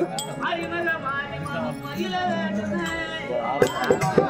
Are you my love? Are you my love?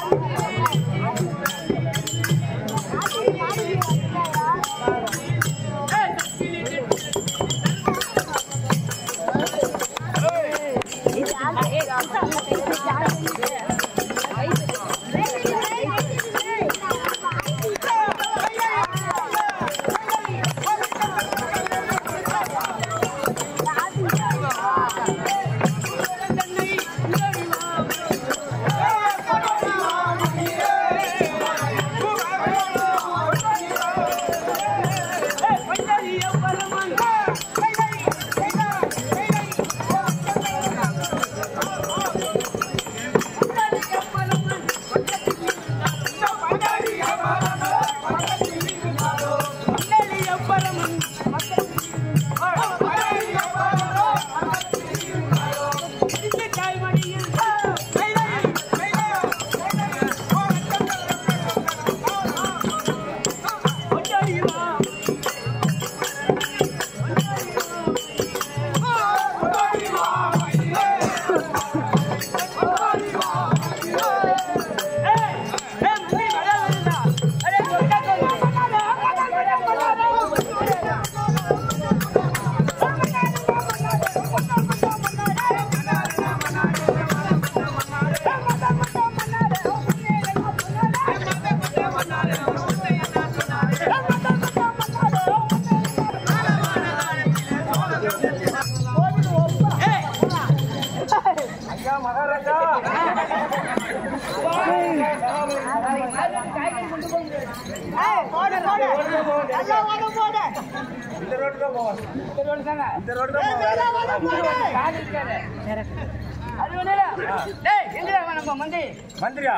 மந்திரியா?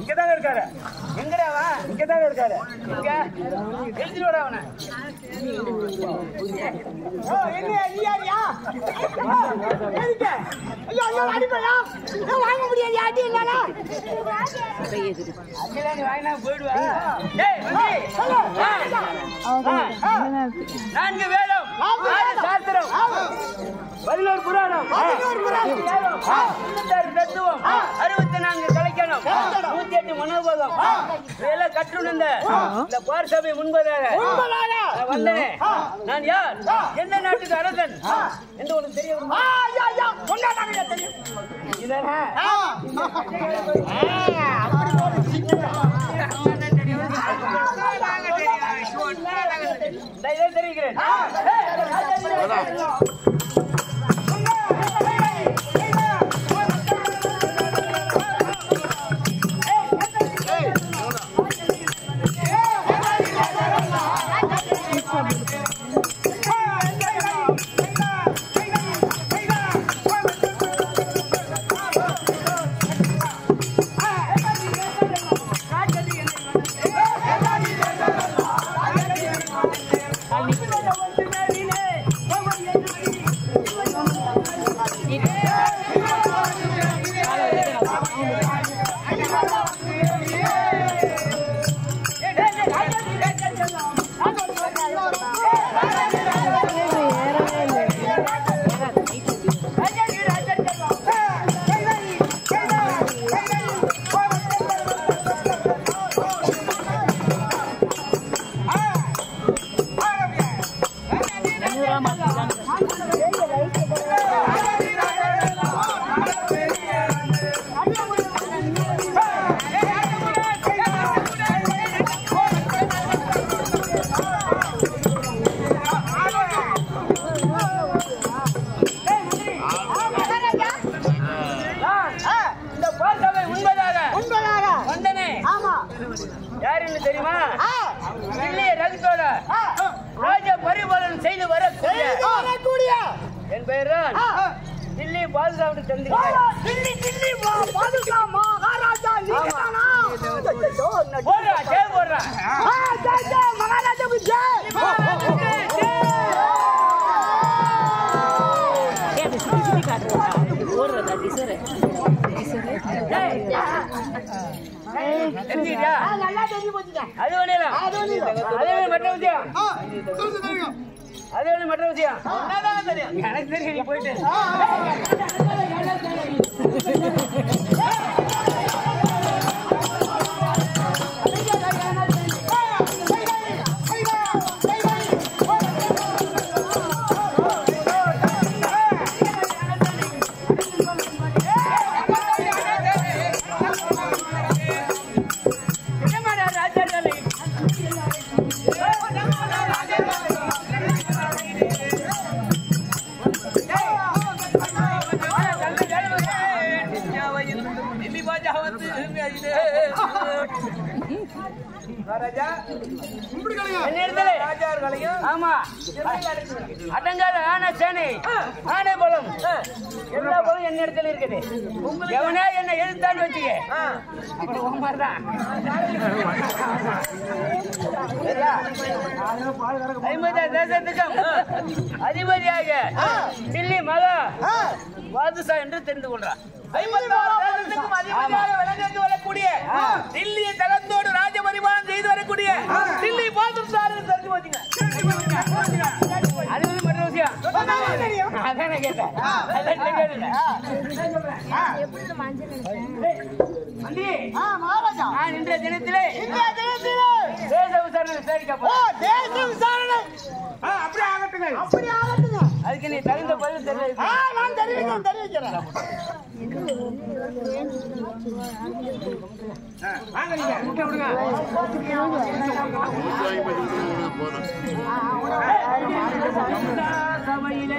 இங்கதாங்க இருக்காரு. எங்கடாவா இங்கதாங்க இருக்காரு இங்க. எழுதிட்டு வர அவனை அங்கெல்லாம் நீ வாங்கினா போயிடுவா. நான்கு வேதம் ஆறு சாஸ்திரம். பதினோரு புராணம். தத்துவம். அறுபத்தி நான்கு கலைக்கணம். மனோபதம் இதெல்லாம் கற்றுணர்ந்த இந்த போர் சபை முன்பதாக. வந்தேன். நான் யார்? எந்த நாட்டுக்கு அரசன்? என்று உனக்கு தெரிய வருமா? இதுதானே? இந்த இதை தெரிவிக்கிறேன். என் பெயர் தான் தில்லி பாதுகாப்பு தந்திருக்கிறேன் போடுறா ஜெய போடுறா. தெரிஞ்சுக்கிட்டியா அது ஒண்ணும் அது ஒண்ணு விஷயம் அது ஒண்ணு மற்ற விஷயம். எனக்கு தெரியும் நீ போயிட்டு. ஆனை பலம். எல்லா பலம் என்னிடத்தில் இருக்குது. எவனே என்னை எதிர்த்தான்னு வச்சுக்க. ஐம்பது தேசத்துக்கும் அதிபதியாக தில்லி மகா பாதுஷா என்று தெரிந்து கொள்றான் தில்லியை செய்து வரக்கூடிய தில்லி பாதும் சார் தெரிஞ்சு வச்சுங்க அது வந்து மற்ற விஷயம். அதான் நான் கேட்டேன். மந்தி, நான் இன்றைய தினத்திலே தேச விசாரணை. அப்படியே ஆகட்டுங்க அதுக்கு நீ தகுந்த பதில் தெரிவிக்க. நான் தெரிவிக்கிறேன் தெரிவிக்கிறேன். வாங்க நீங்க. முட்டை விடுங்க சபையிலே